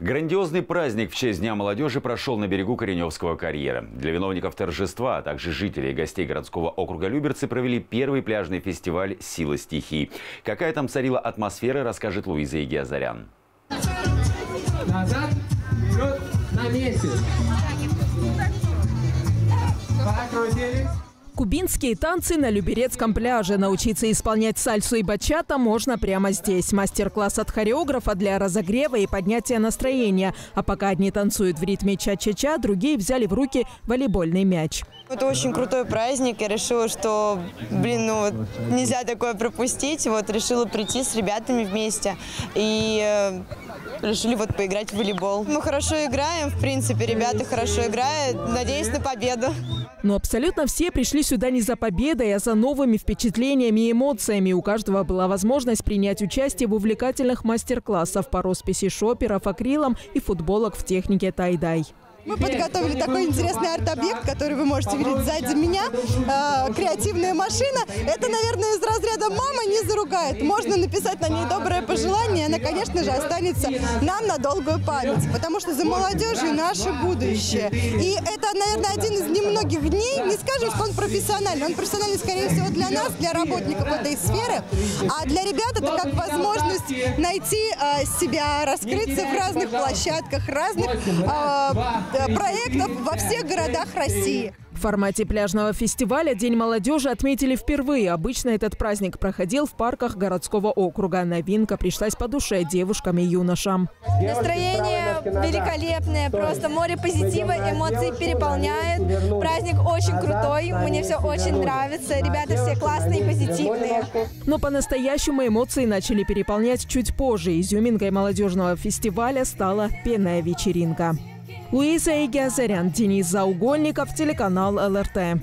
Грандиозный праздник в честь Дня молодежи прошел на берегу Кореневского карьера. Для виновников торжества, а также жителей и гостей городского округа Люберцы провели первый пляжный фестиваль «Сила стихий». Какая там царила атмосфера, расскажет Луиза Игиазарян. Назад, вперед, на месяц. Покрутились. Кубинские танцы на Люберецком пляже. Научиться исполнять сальсу и бачата можно прямо здесь. Мастер-класс от хореографа для разогрева и поднятия настроения. А пока одни танцуют в ритме ча-ча-ча, другие взяли в руки волейбольный мяч. Это очень крутой праздник. Я решила, что, блин, ну вот нельзя такое пропустить. Вот решила прийти с ребятами вместе и э, решили вот поиграть в волейбол. Мы хорошо играем, в принципе, ребята хорошо играют. Надеюсь на победу. Но абсолютно все пришли сюда не за победой, а за новыми впечатлениями и эмоциями. У каждого была возможность принять участие в увлекательных мастер-классах по росписи шоперов, акрилом и футболок в технике тай-дай. Мы подготовили такой интересный арт-объект, который вы можете видеть сзади меня. Э, креативная машина. Это, наверное, из разряда «мама не заругает». Можно написать на ней доброе пожелание. Она, конечно же, останется нам на долгую память. Потому что за молодежью наше будущее. И это, наверное, один из немногих дней. Не скажем, что он профессиональный. Он профессиональный, скорее всего, для нас, для работников этой сферы. А для ребят это как возможность найти э, себя, раскрыться в разных площадках, разных Э, проектов во всех городах России. В формате пляжного фестиваля День молодежи отметили впервые. Обычно этот праздник проходил в парках городского округа. Новинка пришлась по душе девушкам и юношам. Настроение великолепное, просто море позитива, эмоции переполняют. Праздник очень крутой, мне все очень нравится. Ребята все классные и позитивные. Но по-настоящему эмоции начали переполнять чуть позже. Изюминкой молодежного фестиваля стала пенная вечеринка. Луиза Игиазарян, Денис Заугольников, телеканал ЛРТ.